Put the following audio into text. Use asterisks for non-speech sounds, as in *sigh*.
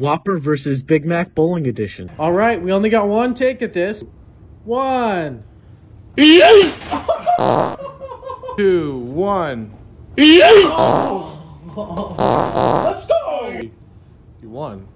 Whopper versus Big Mac Bowling Edition. All right, we only got one take at this. One. *laughs* Two. One, two, *laughs* one. Let's go! You won.